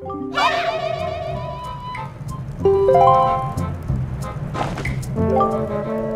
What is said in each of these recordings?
Thank you.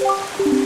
Yeah.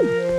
Bye.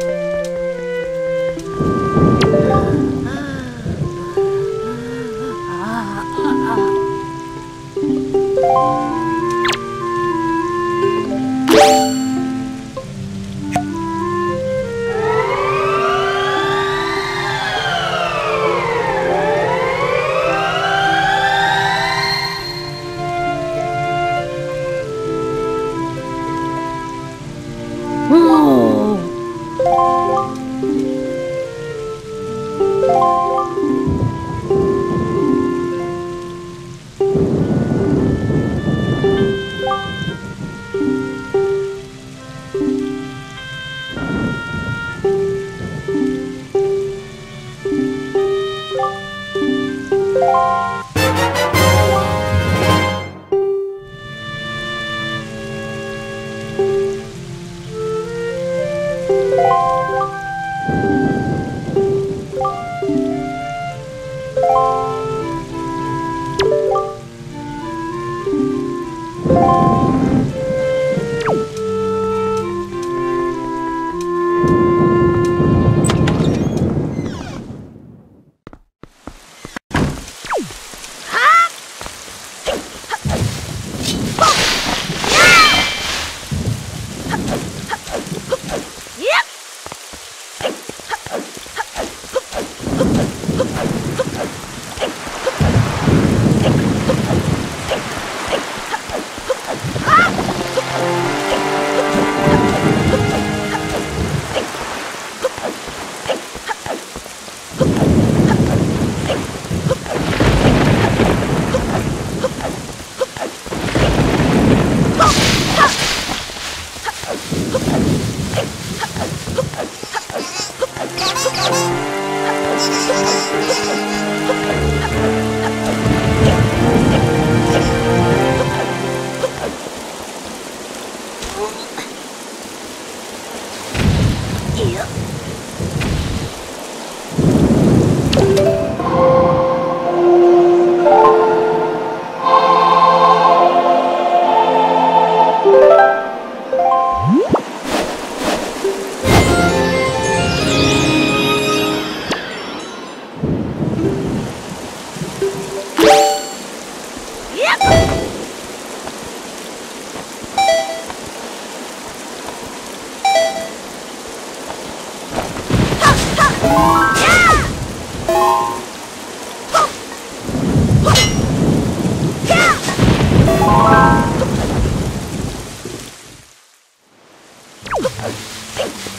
you はい。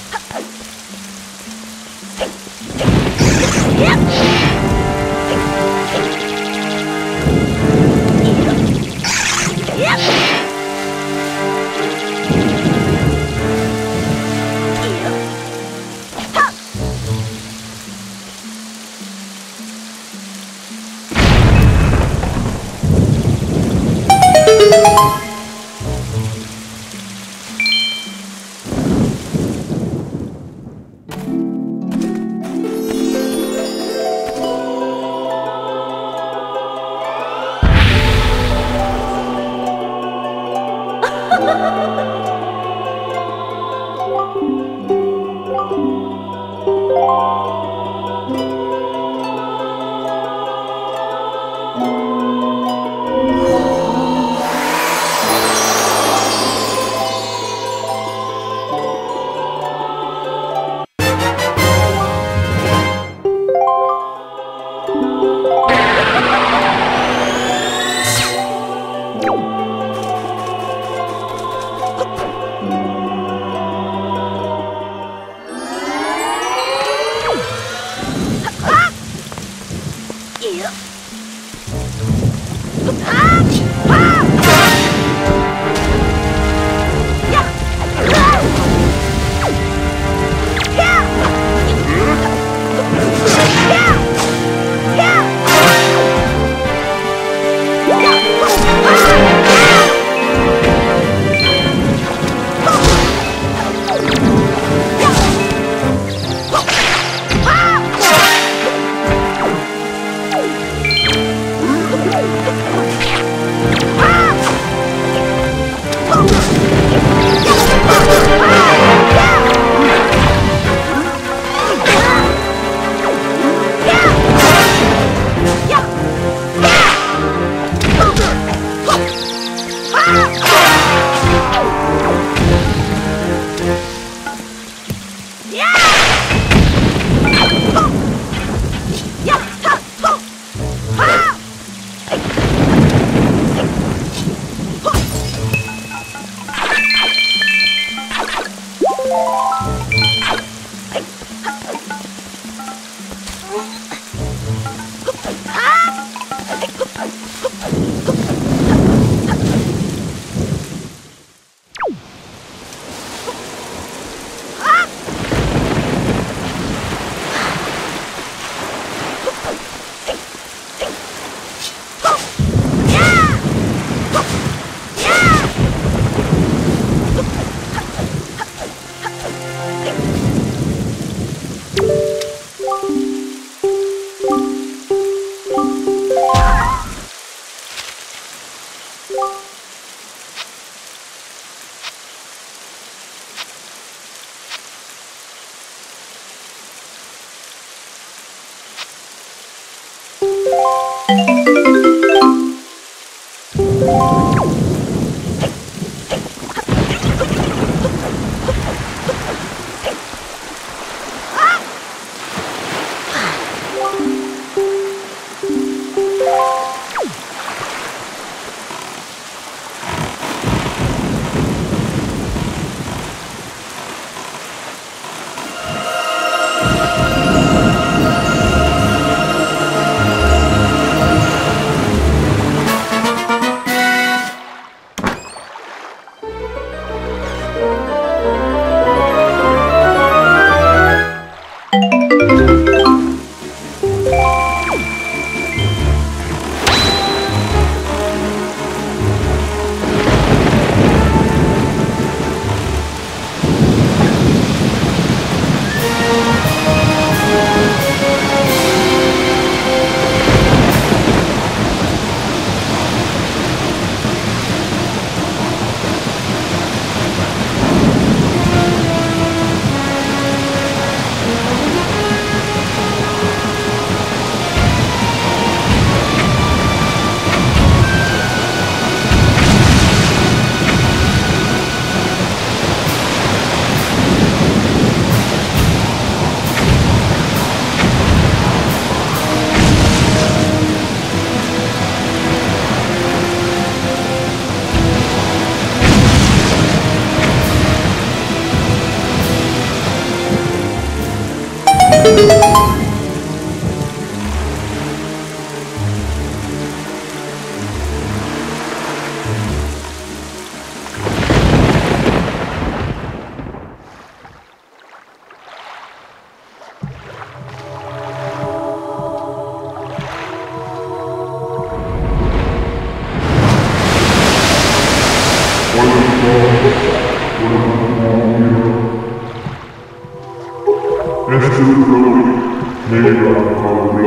Negra cabra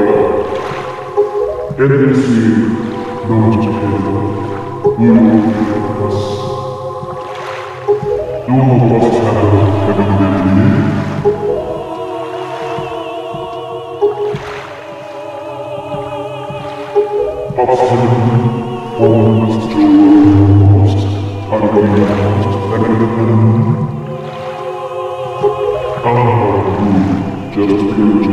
É desse não te quero Uma paz Uma passada é do Passando on the street Just Coisas boas da terra, bem que horas estão. Everyone to keep up to